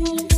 you.